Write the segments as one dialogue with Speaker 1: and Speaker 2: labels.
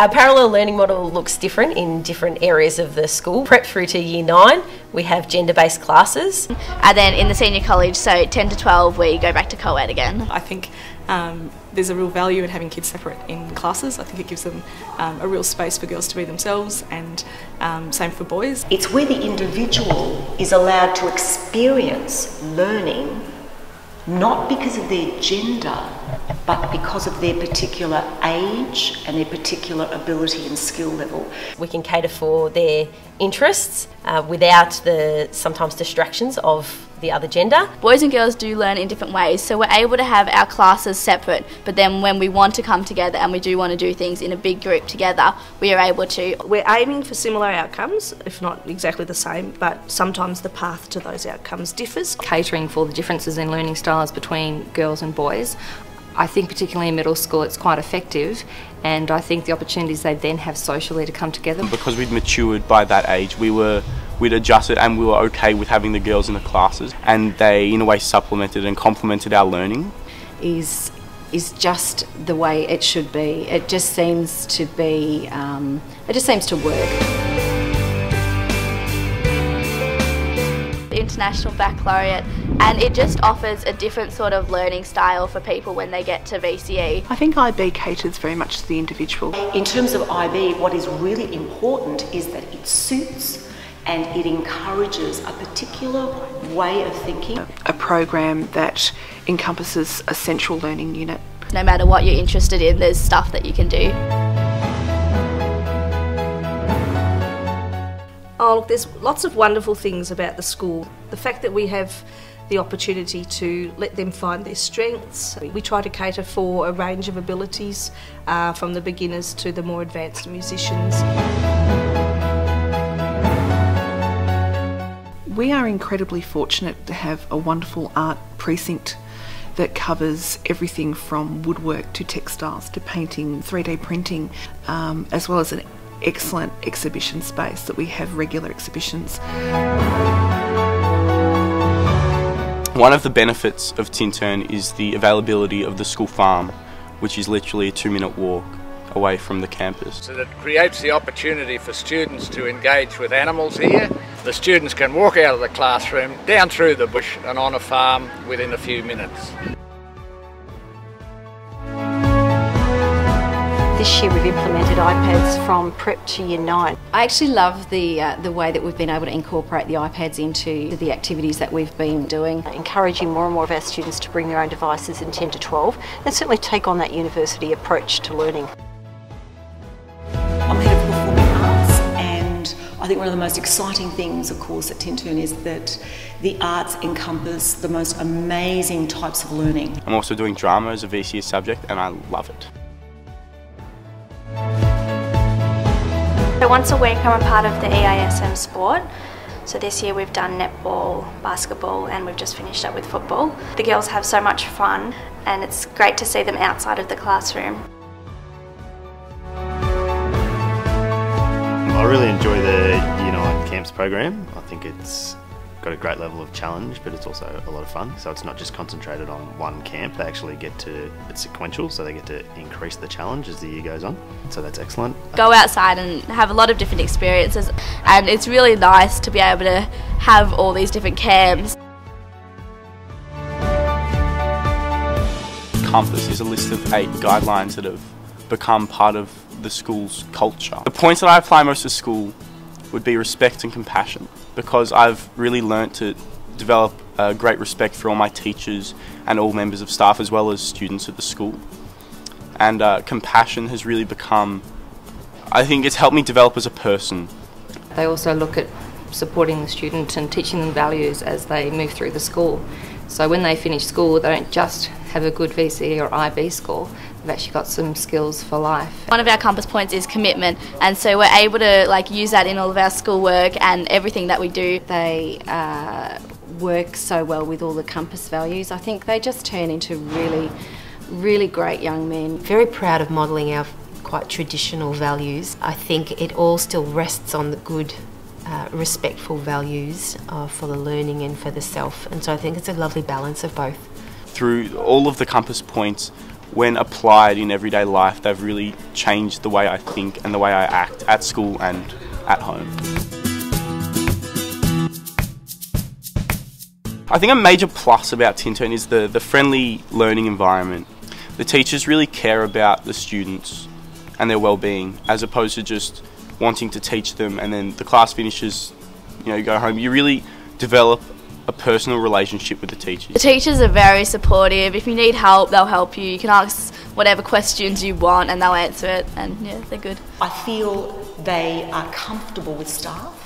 Speaker 1: Our parallel learning model looks different in different areas of the school. Prep through to year nine, we have gender based classes.
Speaker 2: And then in the senior college, so 10 to 12, we go back to co ed again.
Speaker 3: I think um, there's a real value in having kids separate in classes. I think it gives them um, a real space for girls to be themselves, and um, same for boys.
Speaker 4: It's where the individual is allowed to experience learning not because of their gender, but because of their particular age and their particular ability and skill level.
Speaker 1: We can cater for their interests uh, without the sometimes distractions of the other gender.
Speaker 2: Boys and girls do learn in different ways, so we're able to have our classes separate, but then when we want to come together and we do want to do things in a big group together, we are able to.
Speaker 5: We're aiming for similar outcomes, if not exactly the same, but sometimes the path to those outcomes differs.
Speaker 6: Catering for the differences in learning styles between girls and boys. I think particularly in middle school it's quite effective and I think the opportunities they then have socially to come together.
Speaker 7: Because we'd matured by that age, we were we'd adjusted and we were okay with having the girls in the classes and they in a way supplemented and complemented our learning.
Speaker 8: Is is just the way it should be. It just seems to be, um, it just seems to work.
Speaker 2: International Baccalaureate and it just offers a different sort of learning style for people when they get to VCE.
Speaker 9: I think IB caters very much to the individual.
Speaker 4: In terms of IB, what is really important is that it suits and it encourages a particular way of thinking.
Speaker 9: A program that encompasses a central learning unit.
Speaker 2: No matter what you're interested in, there's stuff that you can do.
Speaker 5: Oh, look, there's lots of wonderful things about the school. The fact that we have the opportunity to let them find their strengths. We try to cater for a range of abilities uh, from the beginners to the more advanced musicians.
Speaker 9: We are incredibly fortunate to have a wonderful art precinct that covers everything from woodwork to textiles to painting, 3D printing, um, as well as an excellent exhibition space that we have regular exhibitions.
Speaker 7: One of the benefits of Tintern is the availability of the school farm, which is literally a two minute walk away from the campus.
Speaker 10: So that creates the opportunity for students to engage with animals here. The students can walk out of the classroom, down through the bush and on a farm within a few minutes.
Speaker 4: This year we've implemented iPads from prep to year 9.
Speaker 8: I actually love the, uh, the way that we've been able to incorporate the iPads into the activities that we've been doing.
Speaker 4: Encouraging more and more of our students to bring their own devices in 10 to 12 and certainly take on that university approach to learning. I'm head of performing arts and I think one of the most exciting things of course at Tintern is that the arts encompass the most amazing types of learning.
Speaker 7: I'm also doing drama as a VCE subject and I love it.
Speaker 11: So once a week I'm a part of the EISM sport. So this year we've done netball, basketball and we've just finished up with football. The girls have so much fun and it's great to see them outside of the classroom.
Speaker 12: I really enjoy the Year 9 Camps program. I think it's got a great level of challenge, but it's also a lot of fun. So it's not just concentrated on one camp. They actually get to, it's sequential, so they get to increase the challenge as the year goes on. So that's excellent.
Speaker 2: Go outside and have a lot of different experiences, and it's really nice to be able to have all these different camps.
Speaker 7: Compass is a list of eight guidelines that have become part of the school's culture. The points that I apply most to school would be respect and compassion because I've really learnt to develop great respect for all my teachers and all members of staff as well as students at the school. And uh, compassion has really become, I think it's helped me develop as a person.
Speaker 6: They also look at supporting the student and teaching them values as they move through the school. So when they finish school, they don't just have a good VCE or IB score, they've actually got some skills for life.
Speaker 2: One of our compass points is commitment, and so we're able to like use that in all of our schoolwork and everything that we do.
Speaker 8: They uh, work so well with all the compass values. I think they just turn into really, really great young men.
Speaker 13: Very proud of modelling our quite traditional values. I think it all still rests on the good uh, respectful values uh, for the learning and for the self. And so I think it's a lovely balance of both.
Speaker 7: Through all of the compass points, when applied in everyday life, they've really changed the way I think and the way I act at school and at home. I think a major plus about Tintern is the, the friendly learning environment. The teachers really care about the students and their well-being as opposed to just wanting to teach them and then the class finishes, you know, you go home. You really develop a personal relationship with the teachers.
Speaker 2: The teachers are very supportive. If you need help, they'll help you. You can ask whatever questions you want and they'll answer it and yeah, they're good.
Speaker 4: I feel they are comfortable with staff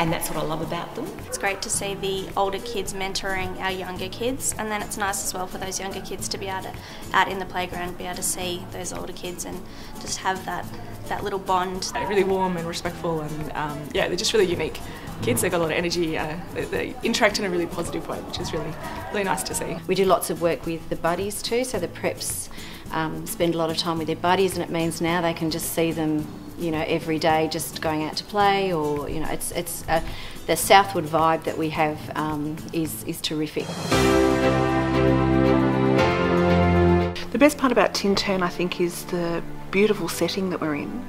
Speaker 4: and that's what I love about them.
Speaker 11: It's great to see the older kids mentoring our younger kids, and then it's nice as well for those younger kids to be able to, out in the playground, be able to see those older kids and just have that that little bond.
Speaker 3: They're really warm and respectful, and um, yeah, they're just really unique kids. They've got a lot of energy. Uh, they, they, interact in a really positive way, which is really really nice to see.
Speaker 8: We do lots of work with the buddies too, so the preps um, spend a lot of time with their buddies, and it means now they can just see them you know, every day just going out to play or, you know, it's, it's uh, the Southwood vibe that we have um, is, is terrific.
Speaker 9: The best part about Tintern, I think, is the beautiful setting that we're in,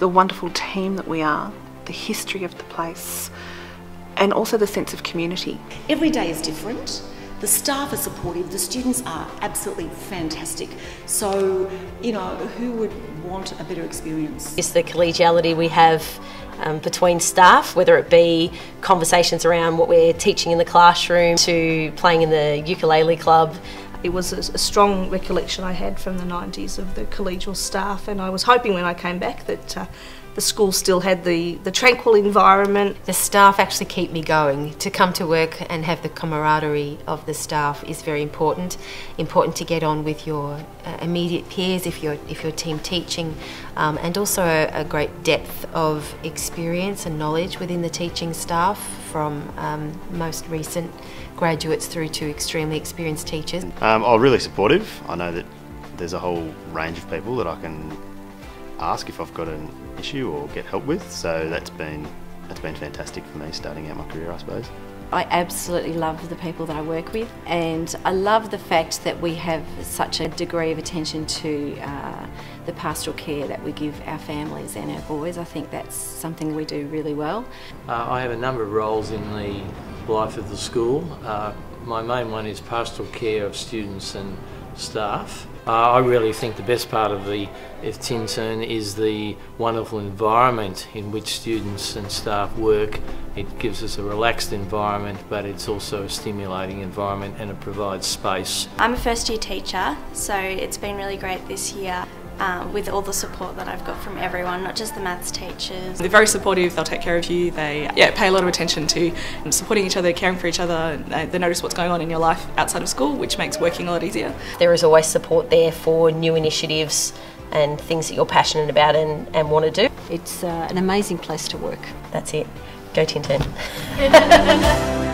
Speaker 9: the wonderful team that we are, the history of the place, and also the sense of community.
Speaker 4: Every day is different. The staff are supportive, the students are absolutely fantastic. So, you know, who would want a better experience?
Speaker 1: It's the collegiality we have um, between staff, whether it be conversations around what we're teaching in the classroom to playing in the ukulele club.
Speaker 5: It was a, a strong recollection I had from the 90s of the collegial staff, and I was hoping when I came back that. Uh, the school still had the, the tranquil environment.
Speaker 13: The staff actually keep me going. To come to work and have the camaraderie of the staff is very important. Important to get on with your uh, immediate peers if you're if you're team teaching, um, and also a, a, great depth of experience and knowledge within the teaching staff from um, most recent graduates through to extremely experienced teachers.
Speaker 12: Um, oh, really supportive. I know that there's a whole range of people that I can ask if I've got an issue or get help with. So that's been that's been fantastic for me starting out my career, I suppose.
Speaker 8: I absolutely love the people that I work with, and I love the fact that we have such a degree of attention to uh, the pastoral care that we give our families and our boys. I think that's something we do really well.
Speaker 14: Uh, I have a number of roles in the life of the school. Uh, my main one is pastoral care of students and staff. Uh, I really think the best part of the of Tintern is the wonderful environment in which students and staff work. It gives us a relaxed environment, but it's also a stimulating environment and it provides space.
Speaker 11: I'm a first year teacher, so it's been really great this year uh, with all the support that I've got from everyone, not just the maths teachers.
Speaker 3: They're very supportive, they'll take care of you, they yeah, pay a lot of attention to supporting each other, caring for each other, they notice what's going on in your life outside of school, which makes working a lot easier.
Speaker 1: There is always support there for new initiatives and things that you're passionate about and, and want to do.
Speaker 8: It's uh, an amazing place to work.
Speaker 1: That's it. Go Tintern.